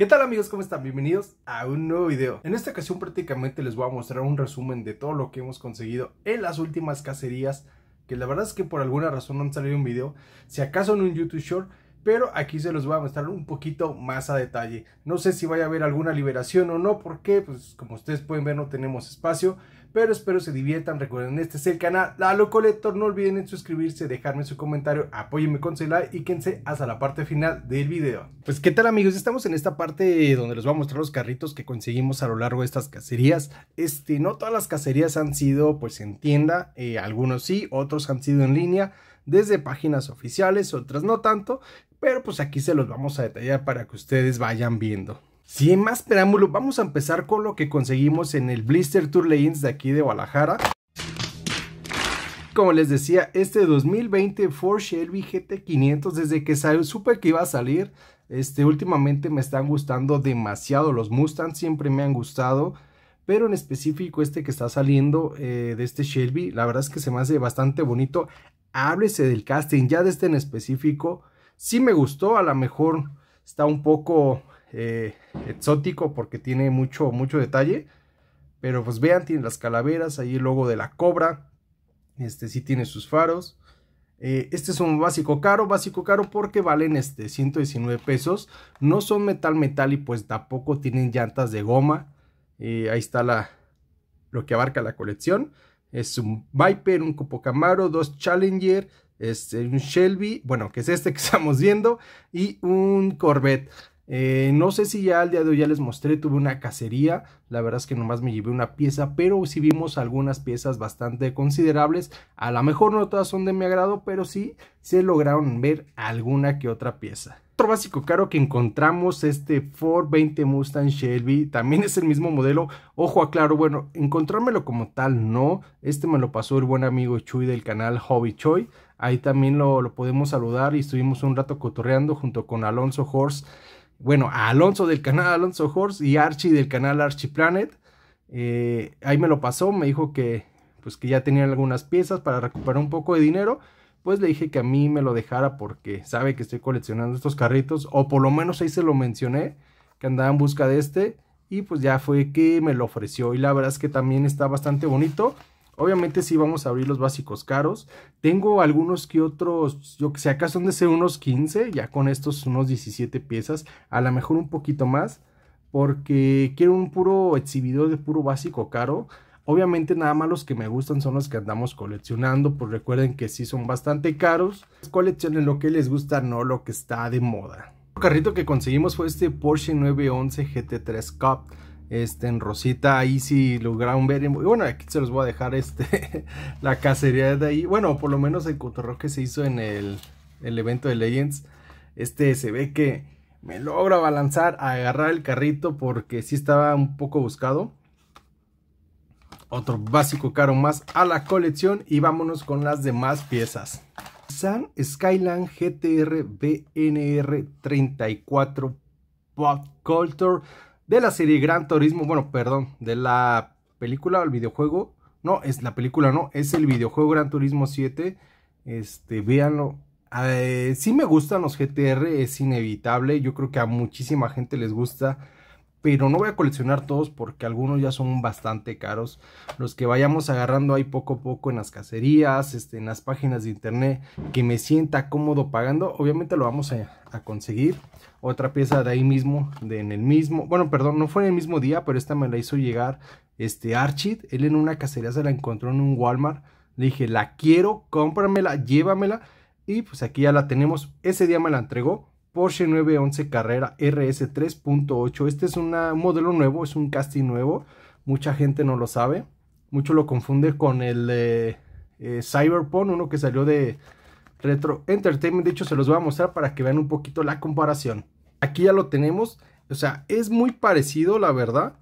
¿Qué tal amigos? ¿Cómo están? Bienvenidos a un nuevo video. En esta ocasión prácticamente les voy a mostrar un resumen de todo lo que hemos conseguido en las últimas cacerías. Que la verdad es que por alguna razón no han salido un video. Si acaso en un YouTube Short pero aquí se los voy a mostrar un poquito más a detalle. No sé si vaya a haber alguna liberación o no, porque pues como ustedes pueden ver no tenemos espacio, pero espero se diviertan. Recuerden, este es el canal Lalo Colector, no olviden en suscribirse, dejarme su comentario, apóyenme con su like y quédense hasta la parte final del video. Pues qué tal amigos, estamos en esta parte donde les voy a mostrar los carritos que conseguimos a lo largo de estas cacerías. Este, no todas las cacerías han sido pues en tienda, eh, algunos sí, otros han sido en línea desde páginas oficiales, otras no tanto, pero pues aquí se los vamos a detallar para que ustedes vayan viendo. Sin más preámbulo, vamos a empezar con lo que conseguimos en el Blister Tour Legends de aquí de Guadalajara. Como les decía, este 2020 Ford Shelby GT500, desde que salió, supe que iba a salir, este, últimamente me están gustando demasiado los Mustangs, siempre me han gustado, pero en específico este que está saliendo eh, de este Shelby, la verdad es que se me hace bastante bonito. Háblese del casting, ya de este en específico, Sí me gustó, a lo mejor está un poco eh, exótico porque tiene mucho, mucho detalle. Pero pues vean, tiene las calaveras, ahí el logo de la cobra. Este sí tiene sus faros. Eh, este es un básico caro, básico caro porque valen este 119 pesos. No son metal metal y pues tampoco tienen llantas de goma. Eh, ahí está la, lo que abarca la colección. Es un Viper, un Copo Camaro, dos Challenger, este, un Shelby, bueno, que es este que estamos viendo, y un Corvette. Eh, no sé si ya al día de hoy ya les mostré, tuve una cacería, la verdad es que nomás me llevé una pieza, pero sí vimos algunas piezas bastante considerables, a lo mejor no todas son de mi agrado, pero sí se lograron ver alguna que otra pieza. Otro básico caro que encontramos, este Ford 20 Mustang Shelby, también es el mismo modelo, ojo aclaro, bueno, encontrármelo como tal no, este me lo pasó el buen amigo Chuy del canal Hobby Choi, ahí también lo, lo podemos saludar y estuvimos un rato cotorreando junto con Alonso Horse, bueno, a Alonso del canal Alonso Horse y Archie del canal Archie Planet. Eh, ahí me lo pasó, me dijo que pues que ya tenían algunas piezas para recuperar un poco de dinero. Pues le dije que a mí me lo dejara porque sabe que estoy coleccionando estos carritos. O por lo menos ahí se lo mencioné, que andaba en busca de este. Y pues ya fue que me lo ofreció. Y la verdad es que también está bastante bonito. Obviamente sí vamos a abrir los básicos caros. Tengo algunos que otros, yo que sé, acá son de ser unos 15, ya con estos unos 17 piezas, a lo mejor un poquito más, porque quiero un puro exhibidor de puro básico caro. Obviamente nada más los que me gustan son los que andamos coleccionando, pues recuerden que sí son bastante caros. Coleccionen lo que les gusta, no lo que está de moda. El carrito que conseguimos fue este Porsche 911 GT3 Cup este, en Rosita, ahí sí lograron ver, bueno, aquí se los voy a dejar este, la cacería de ahí, bueno, por lo menos el cotorreo que se hizo en el, el evento de Legends, este se ve que me logra balanzar, agarrar el carrito porque sí estaba un poco buscado. Otro básico caro más a la colección y vámonos con las demás piezas. San Skyline GTR BNR 34 Pop Culture de la serie Gran Turismo, bueno, perdón, de la película o el videojuego, no, es la película, no, es el videojuego Gran Turismo 7, este, véanlo, eh, sí me gustan los GTR, es inevitable, yo creo que a muchísima gente les gusta, pero no voy a coleccionar todos porque algunos ya son bastante caros. Los que vayamos agarrando ahí poco a poco en las cacerías, este, en las páginas de internet, que me sienta cómodo pagando, obviamente lo vamos a, conseguir. Otra pieza de ahí mismo, de en el mismo, bueno, perdón, no fue en el mismo día, pero esta me la hizo llegar este Archie. Él en una cacería se la encontró en un Walmart. Le dije, la quiero, cómpramela, llévamela. Y pues aquí ya la tenemos. Ese día me la entregó Porsche 911 Carrera RS 3.8. Este es un modelo nuevo, es un casting nuevo. Mucha gente no lo sabe. Mucho lo confunde con el eh, Cyberpunk, uno que salió de Retro Entertainment. De hecho, se los voy a mostrar para que vean un poquito la comparación. Aquí ya lo tenemos. O sea, es muy parecido, la verdad.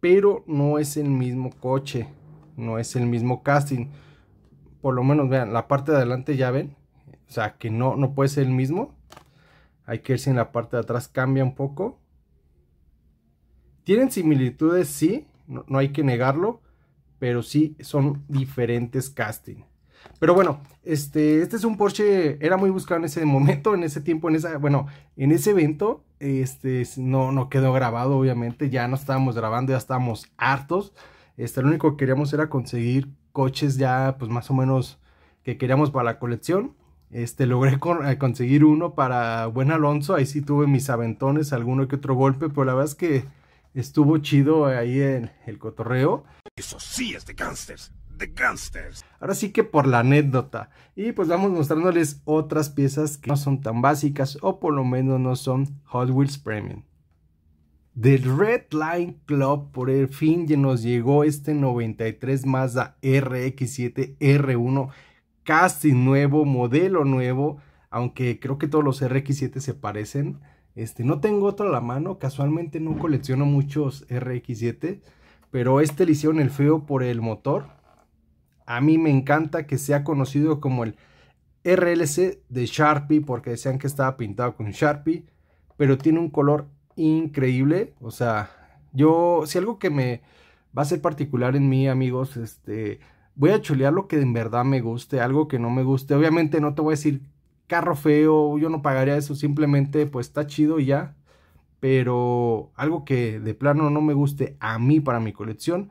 Pero no es el mismo coche. No es el mismo casting. Por lo menos, vean, la parte de adelante ya ven. O sea, que no, no puede ser el mismo. Hay que ver si en la parte de atrás cambia un poco. Tienen similitudes, sí, no, hay que negarlo, pero sí son diferentes casting. Pero bueno, este, este es un Porsche, era muy buscado en ese momento, en ese tiempo, en esa, bueno, en ese evento, este, no, no quedó grabado, obviamente, ya no estábamos grabando, ya estábamos hartos. Este, lo único que queríamos era conseguir coches ya, pues más o menos, que queríamos para la colección. Este, logré eh, conseguir uno para Buen Alonso, ahí sí tuve mis aventones, alguno que otro golpe, pero la verdad es que estuvo chido ahí en el cotorreo. Eso sí es de gangsters. The Gangsters. Ahora sí que por la anécdota. Y pues vamos mostrándoles otras piezas que no son tan básicas o por lo menos no son Hot Wheels Premium. Del Red Line Club por el fin nos llegó este 93 Mazda RX7 R1 casi nuevo, modelo nuevo, aunque creo que todos los RX7 se parecen. Este, no tengo otro a la mano, casualmente no colecciono muchos RX7, pero este le hicieron el feo por el motor. A mí me encanta que sea conocido como el RLC de Sharpie porque decían que estaba pintado con Sharpie, pero tiene un color increíble, o sea, yo si algo que me va a ser particular en mí, amigos, este voy a chulear lo que en verdad me guste, algo que no me guste. Obviamente no te voy a decir carro feo, yo no pagaría eso, simplemente pues está chido ya. Pero algo que de plano no me guste a mí para mi colección,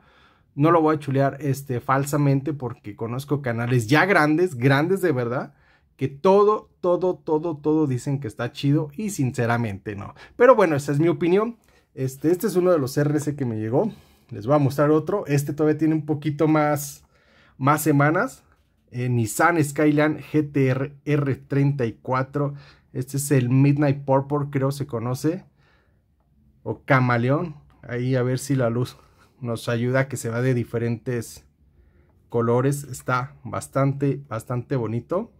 no lo voy a chulear este, falsamente porque conozco canales ya grandes, grandes de verdad, que todo, todo, todo, todo dicen que está chido y sinceramente no. Pero bueno, esa es mi opinión. Este, este es uno de los RC que me llegó. Les voy a mostrar otro. Este todavía tiene un poquito más, más semanas. Eh, Nissan Skyline GTR R34. Este es el Midnight Purple, creo se conoce. O Camaleón. Ahí a ver si la luz nos ayuda que se va de diferentes colores. Está bastante, bastante bonito.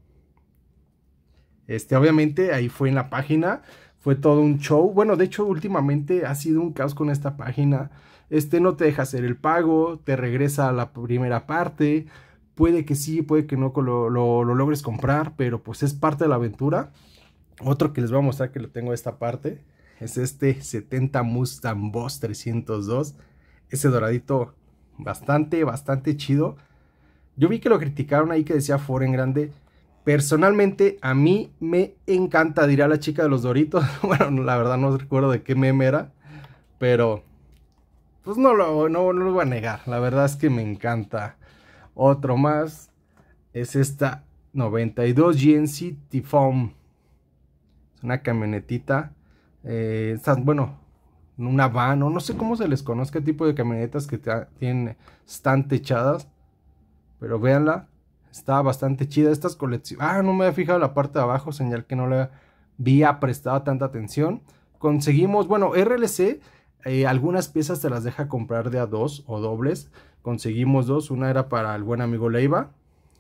Este, obviamente, ahí fue en la página. Fue todo un show. Bueno, de hecho, últimamente ha sido un caos con esta página. Este no te deja hacer el pago, te regresa a la primera parte. Puede que sí, puede que no lo, lo, lo logres comprar, pero pues es parte de la aventura. Otro que les voy a mostrar que lo tengo esta parte es este 70 Mustang Boss 302 ese doradito bastante, bastante chido. Yo vi que lo criticaron ahí que decía Ford en grande. Personalmente, a mí me encanta, dirá la chica de los doritos. bueno, la verdad no recuerdo de qué meme era. Pero, pues no lo, no, no lo voy a negar. La verdad es que me encanta. Otro más es esta 92 GNC Typhoon. Es una camionetita. Eh, bueno, una van no sé cómo se les conozca tipo de camionetas que tienen, están techadas. Pero véanla, está bastante chida. Estas colecciones... Ah, no me había fijado la parte de abajo, señal que no le había prestado tanta atención. Conseguimos, bueno, RLC, eh, algunas piezas te las deja comprar de a dos o dobles. Conseguimos dos, una era para el buen amigo Leiva.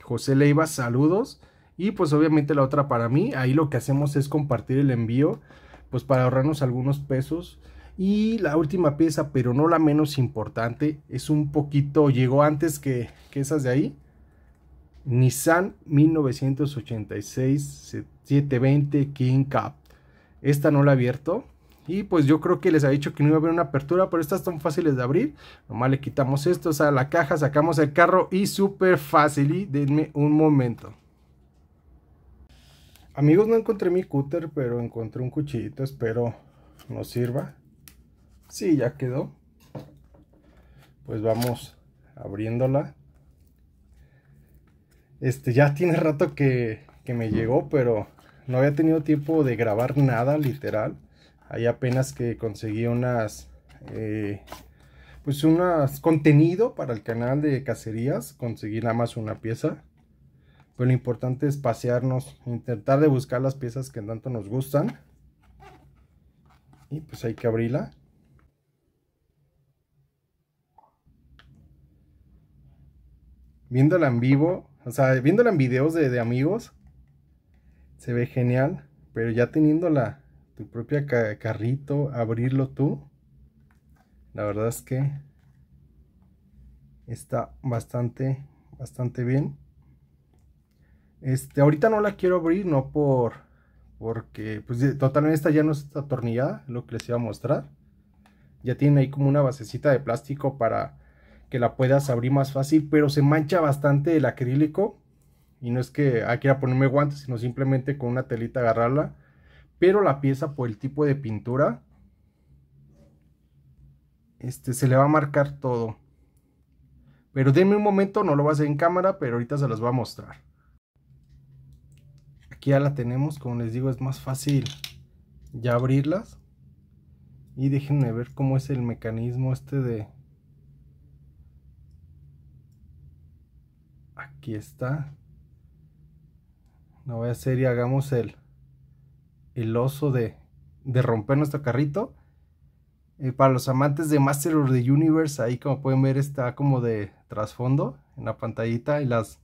José Leiva, saludos. Y pues obviamente la otra para mí. Ahí lo que hacemos es compartir el envío, pues para ahorrarnos algunos pesos. Y la última pieza, pero no la menos importante, es un poquito, llegó antes que, esas de ahí. Nissan 1986 720 King Cup. Esta no la he abierto. Y pues yo creo que les ha dicho que no iba a haber una apertura, pero estas son fáciles de abrir. Nomás le quitamos esto, o sea, la caja, sacamos el carro y súper fácil. Y denme un momento. Amigos, no encontré mi cúter, pero encontré un cuchillito. Espero nos sirva. Sí, ya quedó. Pues vamos abriéndola. Este ya tiene rato que, me llegó, pero no había tenido tiempo de grabar nada, literal. Ahí apenas que conseguí unas... Eh, pues unas contenido para el canal de cacerías. Conseguí nada más una pieza. Pues lo importante es pasearnos, intentar de buscar las piezas que tanto nos gustan. Y pues hay que abrirla. Viéndola en vivo, o sea, viéndola en videos de, amigos, se ve genial, pero ya teniéndola, tu propia carrito, abrirlo tú, la verdad es que está bastante, bastante bien. Este, ahorita no la quiero abrir, no por, porque, pues totalmente esta ya no está atornillada, lo que les iba a mostrar. Ya tiene ahí como una basecita de plástico para que la puedas abrir más fácil, pero se mancha bastante el acrílico. Y no es que quiera ponerme guantes, sino simplemente con una telita agarrarla. Pero la pieza por el tipo de pintura, este, se le va a marcar todo. Pero denme un momento, no lo voy a hacer en cámara, pero ahorita se los voy a mostrar. Aquí ya la tenemos, como les digo, es más fácil ya abrirlas. Y déjenme ver cómo es el mecanismo este de... Aquí está. No voy a hacer y hagamos el, el oso de, de romper nuestro carrito. Eh, para los amantes de Master of the Universe, ahí como pueden ver está como de trasfondo en la pantallita y las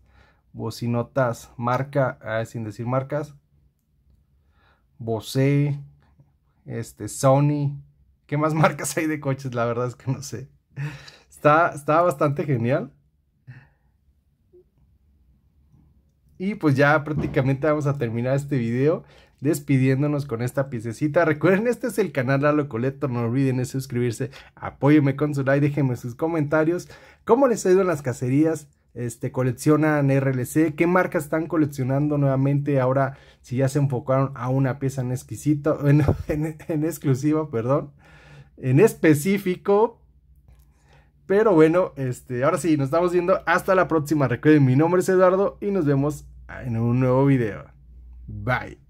bocinotas marca, ah, sin decir marcas, Bose, este, Sony, ¿qué más marcas hay de coches? La verdad es que no sé. Está, está bastante genial. Y pues ya prácticamente vamos a terminar este video despidiéndonos con esta piececita. Recuerden, este es el canal Lalo Coleto, no olviden suscribirse, apóyenme con su like, déjenme sus comentarios, cómo les ha ido en las cacerías, este, coleccionan RLC, qué marcas están coleccionando nuevamente ahora, si ya se enfocaron a una pieza en exquisito, en, en, exclusiva, perdón, en específico, pero bueno, este, ahora sí, nos estamos viendo. Hasta la próxima. Recuerden, mi nombre es Eduardo y nos vemos en un nuevo video. Bye.